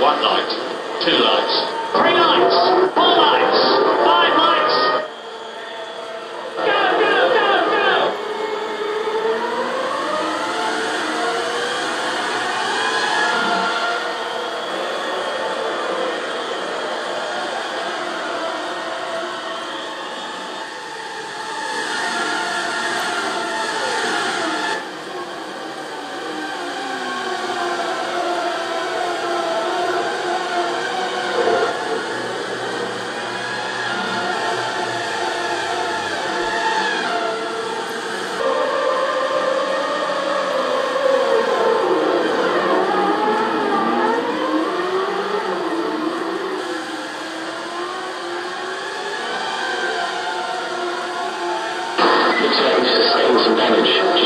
One light, two lights, three lights, four lights, We've sustained some damage.